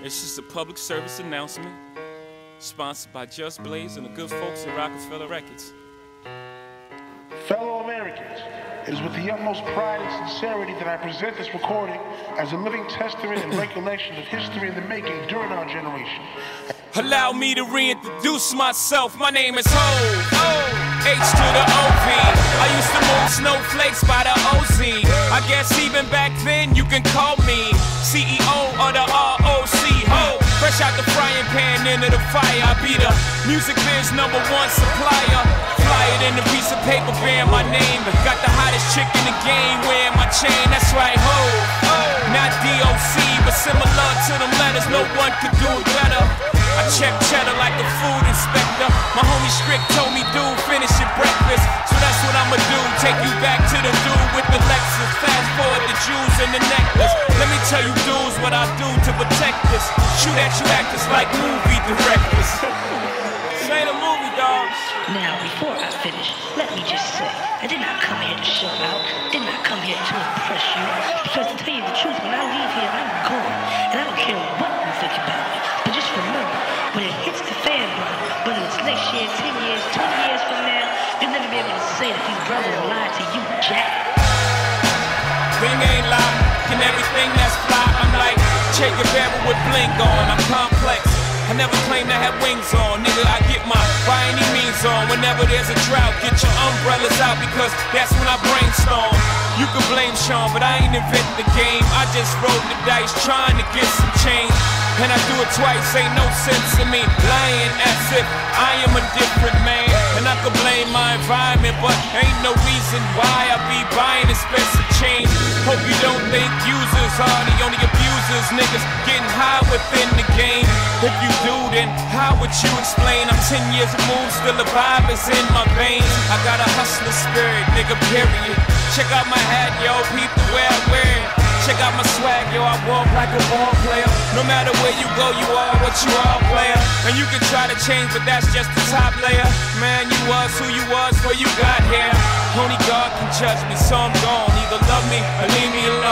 It's just a public service announcement sponsored by Just Blaze and the good folks at Rockefeller Records. Fellow Americans, it is with the utmost pride and sincerity that I present this recording as a living testament and recollection of history in the making during our generation. Allow me to reintroduce myself. My name is Ho. H to the OV. I used to move snowflakes by the OZ. I guess even back then you can call me CEO pan into the fire. I be the music biz number one supplier. Fly it in a piece of paper bearing my name. Got the hottest chick in the game wearing my chain. That's right, ho. Not DOC, but similar to them letters. No one could do it better. I check cheddar like a food inspector. My homie Strick told me, dude, finish your breakfast. So that's what I'ma do. Take you back to the dude with the Lexus. Fast forward the jewels and the necklace. Let me tell you, dudes, what I do to protect this. Shoot at you actors like movie directors. this ain't a movie, dog. Now, before I finish, let me just say, I did not come here to show out, did not come here to impress you. Because to tell you the truth, when I leave here, I'm gone. And I don't care what you think about me. But just remember, when it hits the fan, brother, whether it's next year, 10 years, 20 years from now, you'll never be able to say that these brothers lied to you, Jack. Ring ain't loud, and everything that's fly, I'm like Che Guevara with bling on, I'm complex. I never claimed I had wings on, nigga. I get my by any means on. Whenever there's a drought, get your umbrellas out because that's when I brainstorm. You can blame Sean, but I ain't invent the game. I just rolled the dice trying to get some change. And I do it twice, ain't no sense in me lying as if I am a different man. And I could blame my environment, but ain't no reason why I be buying expensive change. Hope you don't think users are the only abusers. Niggas getting high within the game. If you do, then how would you explain? I'm 10 years removed, still the vibe is in my veins. I got a hustler spirit, nigga, period. Check out my hat, yo, peep the way I wear it. Check out my swag, yo, I walk like a ball player. No matter where you go, you are what you are, player. And you can try to change, but that's just the top layer. Man, you was who you was before you got here. Only God can judge me, so I'm gone. Either love me or leave me alone.